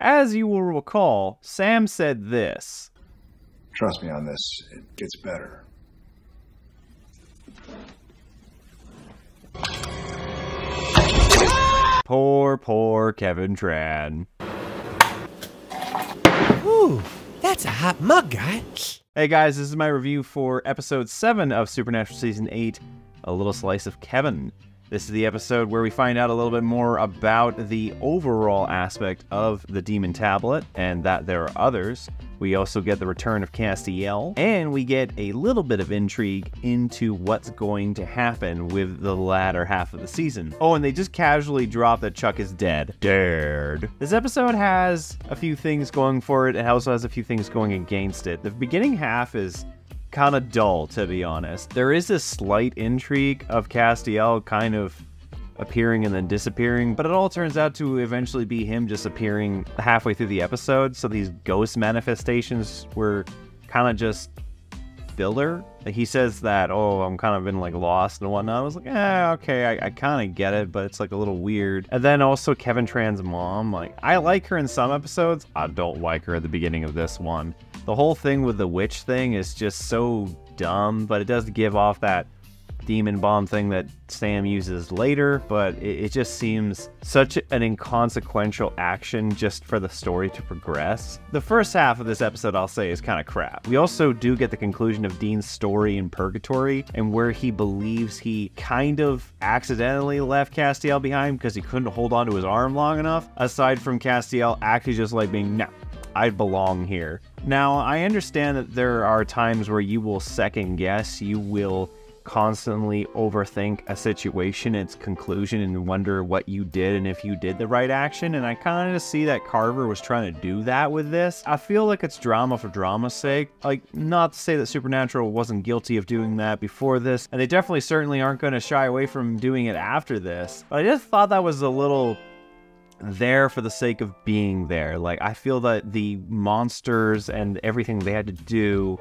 As you will recall, Sam said this. Trust me on this, it gets better. Poor, poor Kevin Tran. Ooh, that's a hot mug, guy. Hey guys, this is my review for episode 7 of Supernatural Season 8 A Little Slice of Kevin. This is the episode where we find out a little bit more about the overall aspect of the Demon Tablet and that there are others. We also get the return of Castiel, and we get a little bit of intrigue into what's going to happen with the latter half of the season. Oh, and they just casually drop that Chuck is dead. Dead. This episode has a few things going for it, it also has a few things going against it. The beginning half is kind of dull, to be honest. There is this slight intrigue of Castiel kind of appearing and then disappearing, but it all turns out to eventually be him just appearing halfway through the episode. So these ghost manifestations were kind of just filler. Like he says that, oh, I'm kind of been like lost and whatnot. I was like, eh, okay, I, I kind of get it, but it's like a little weird. And then also Kevin Tran's mom, like I like her in some episodes. I don't like her at the beginning of this one. The whole thing with the witch thing is just so dumb, but it does give off that demon bomb thing that Sam uses later, but it, it, just seems such an inconsequential action just for the story to progress. The first half of this episode, I'll say, is kind of crap. We also do get the conclusion of Dean's story in Purgatory and where he believes he kind of accidentally left Castiel behind because he couldn't hold on to his arm long enough, aside from Castiel actually just like being, no, I belong here. Now, I understand that there are times where you will second guess, you will constantly overthink a situation, its conclusion, and wonder what you did and if you did the right action. And I kind of see that Carver was trying to do that with this. I feel like it's drama for drama's sake. Like, not to say that Supernatural wasn't guilty of doing that before this, and they definitely certainly aren't going to shy away from doing it after this. But I just thought that was a little there for the sake of being there. Like, I feel that the monsters and everything they had to do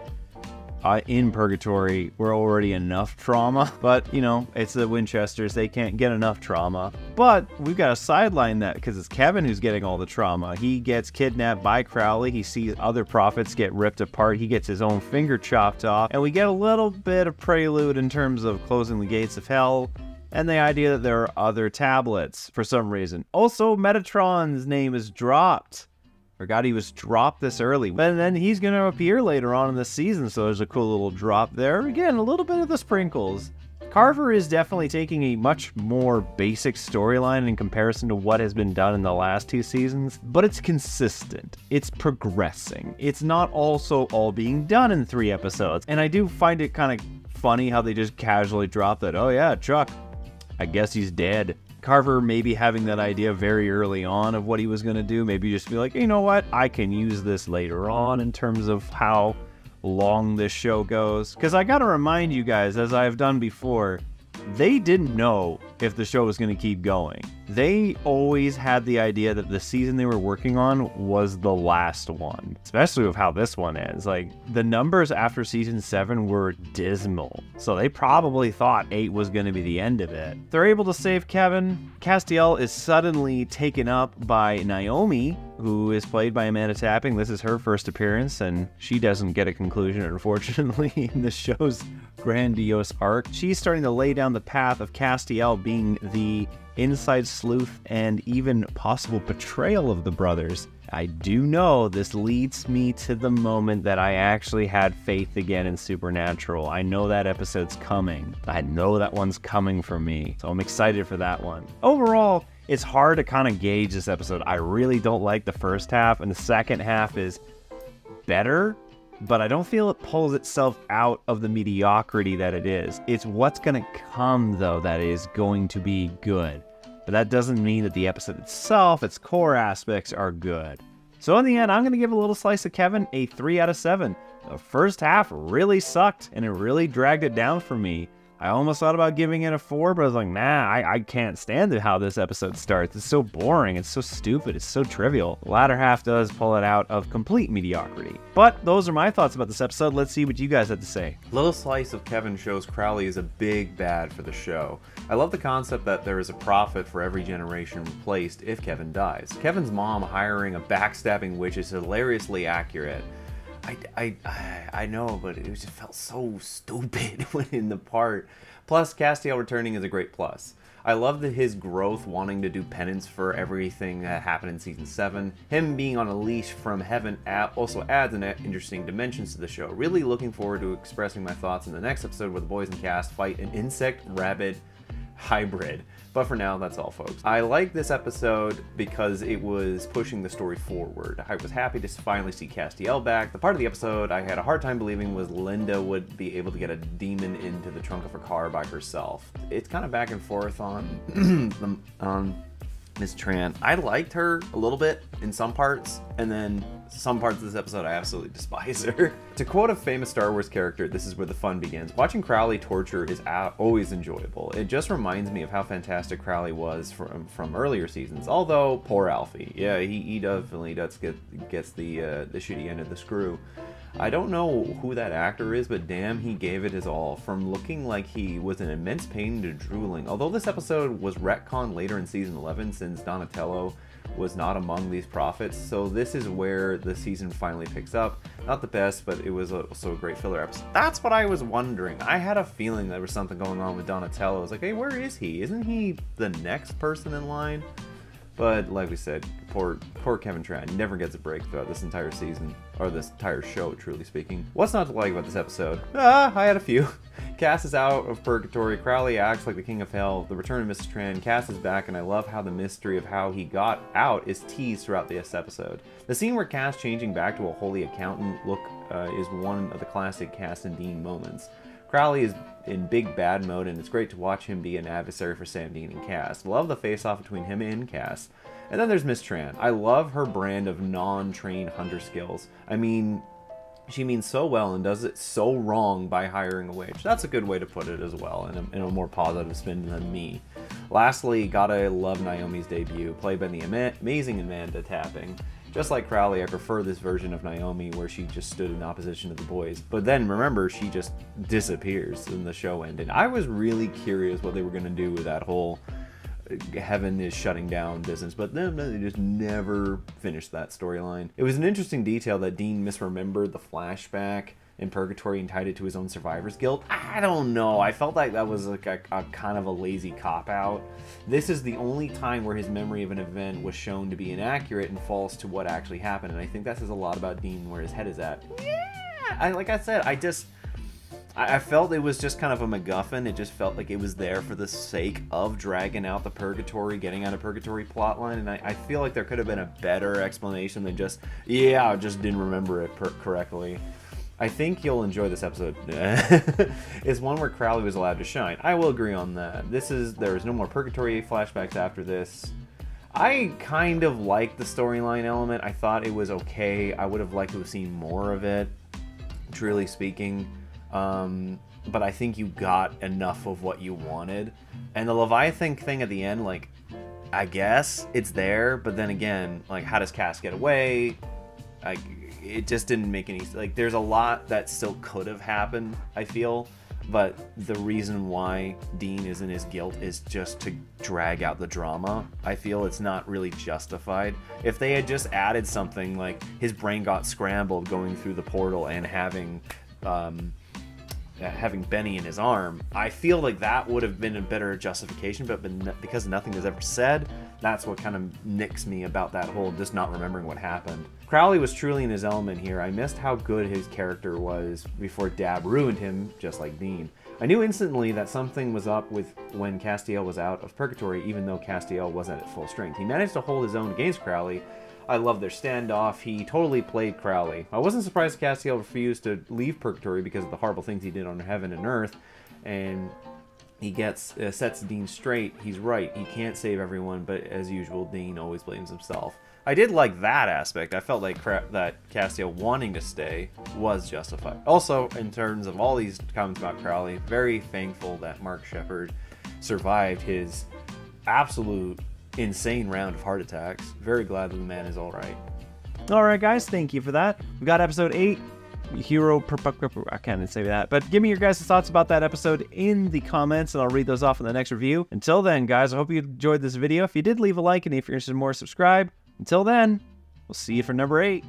uh, in Purgatory were already enough trauma. But, you know, it's the Winchesters. They can't get enough trauma. But we've got to sideline that because it's Kevin who's getting all the trauma. He gets kidnapped by Crowley. He sees other prophets get ripped apart. He gets his own finger chopped off. And we get a little bit of prelude in terms of closing the gates of hell and the idea that there are other tablets for some reason. Also, Metatron's name is dropped. Forgot he was dropped this early. But then he's going to appear later on in the season, so there's a cool little drop there. Again, a little bit of the sprinkles. Carver is definitely taking a much more basic storyline in comparison to what has been done in the last two seasons, but it's consistent. It's progressing. It's not also all being done in three episodes. And I do find it kind of funny how they just casually drop that, oh yeah, Chuck, I guess he's dead. Carver maybe having that idea very early on of what he was going to do, maybe just be like, you know what, I can use this later on in terms of how long this show goes. Because I got to remind you guys, as I've done before, they didn't know if the show was going to keep going. They always had the idea that the season they were working on was the last one, especially with how this one ends. Like, the numbers after season 7 were dismal, so they probably thought 8 was going to be the end of it. They're able to save Kevin. Castiel is suddenly taken up by Naomi, who is played by Amanda Tapping. This is her first appearance, and she doesn't get a conclusion, unfortunately, in the show's grandiose arc. She's starting to lay down the path of Castiel being the inside sleuth and even possible betrayal of the brothers. I do know this leads me to the moment that I actually had faith again in Supernatural. I know that episode's coming. I know that one's coming for me. So I'm excited for that one. Overall, it's hard to kind of gauge this episode. I really don't like the first half, and the second half is better, but I don't feel it pulls itself out of the mediocrity that it is. It's what's going to come, though, that is going to be good. But that doesn't mean that the episode itself, its core aspects, are good. So in the end, I'm going to give a little slice of Kevin a 3 out of 7. The first half really sucked, and it really dragged it down for me. I almost thought about giving it a four, but I was like, nah, I, I can't stand it how this episode starts. It's so boring. It's so stupid. It's so trivial. The latter half does pull it out of complete mediocrity. But those are my thoughts about this episode. Let's see what you guys have to say. Little Slice of Kevin shows Crowley is a big bad for the show. I love the concept that there is a prophet for every generation replaced if Kevin dies. Kevin's mom hiring a backstabbing witch is hilariously accurate. I, I, I know, but it just felt so stupid when in the part. Plus, Castiel returning is a great plus. I love that his growth, wanting to do penance for everything that happened in season seven. Him being on a leash from heaven also adds an interesting dimensions to the show. Really looking forward to expressing my thoughts in the next episode where the boys and Cass fight an insect rabbit hybrid. But for now, that's all, folks. I like this episode because it was pushing the story forward. I was happy to finally see Castiel back. The part of the episode I had a hard time believing was Linda would be able to get a demon into the trunk of her car by herself. It's kind of back and forth on on Miss Tran. I liked her a little bit in some parts, and then some parts of this episode I absolutely despise her. to quote a famous Star Wars character, this is where the fun begins. Watching Crowley torture is always enjoyable. It just reminds me of how fantastic Crowley was from from earlier seasons. Although poor Alfie, yeah, he, he definitely does get gets the uh, the shitty end of the screw. I don't know who that actor is, but damn, he gave it his all. From looking like he was in immense pain to drooling. Although this episode was retconned later in season 11 since Donatello was not among these prophets, so this is where the season finally picks up. Not the best, but it was also a great filler episode. That's what I was wondering. I had a feeling there was something going on with Donatello. I was like, hey, where is he? Isn't he the next person in line? But like we said, poor poor Kevin Tran never gets a break throughout this entire season, or this entire show, truly speaking. What's not to like about this episode? Ah, I had a few. Cass is out of purgatory. Crowley acts like the king of hell. The return of Mrs. Tran. Cass is back, and I love how the mystery of how he got out is teased throughout this episode. The scene where Cass changing back to a holy accountant look uh, is one of the classic Cass and Dean moments. Crowley is in big bad mode, and it's great to watch him be an adversary for Sam and Dean and Cass. Love the face-off between him and Cass. And then there's Miss Tran. I love her brand of non-trained hunter skills. I mean, she means so well and does it so wrong by hiring a witch. That's a good way to put it as well, in a, in a more positive spin than me. Lastly, gotta love Naomi's debut, played by the amazing Amanda Tapping. Just like Crowley, I prefer this version of Naomi where she just stood in opposition to the boys. But then remember, she just disappears in the show ended. I was really curious what they were going to do with that whole heaven is shutting down business, but then they just never finished that storyline. It was an interesting detail that Dean misremembered the flashback in purgatory and tied it to his own survivor's guilt. I don't know. I felt like that was like a, a kind of a lazy cop out. This is the only time where his memory of an event was shown to be inaccurate and false to what actually happened. And I think that says a lot about Dean where his head is at. Yeah, I, like I said, I just. I felt it was just kind of a MacGuffin. It just felt like it was there for the sake of dragging out the Purgatory, getting out of Purgatory plotline. And I, I feel like there could have been a better explanation than just, yeah, I just didn't remember it correctly. I think you'll enjoy this episode. is one where Crowley was allowed to shine. I will agree on that. This is there is no more purgatory flashbacks after this. I kind of like the storyline element. I thought it was okay. I would have liked to have seen more of it, truly speaking. Um, but I think you got enough of what you wanted. And the Leviathan thing at the end, like, I guess it's there, but then again, like, how does Cass get away? Like, it just didn't make any like there's a lot that still could have happened i feel but the reason why dean is in his guilt is just to drag out the drama i feel it's not really justified if they had just added something like his brain got scrambled going through the portal and having um, Uh, having Benny in his arm, I feel like that would have been a better justification. But because nothing is ever said, that's what kind of nicks me about that whole just not remembering what happened. Crowley was truly in his element here. I missed how good his character was before Dabb ruined him, just like Dean. I knew instantly that something was up with when Castiel was out of Purgatory, even though Castiel wasn't at full strength. He managed to hold his own against Crowley. I love their standoff. He totally played Crowley. I wasn't surprised Castiel refused to leave Purgatory because of the horrible things he did on Heaven and Earth, and he gets uh, sets Dean straight. He's right. He can't save everyone, but as usual, Dean always blames himself. I did like that aspect. I felt like Cra- that Castiel wanting to stay was justified. Also, in terms of all these comments about Crowley, very thankful that Mark Sheppard survived his absolute insane round of heart attacks. Very glad that the man is all right. All right, guys, thank you for that. We got episode eight. Hero, I can't say that, but give me your guys' thoughts about that episode in the comments, and I'll read those off in the next review. Until then, guys, I hope you enjoyed this video. If you did, leave a like, and if you're interested in more, subscribe. Until then, we'll see you for number eight.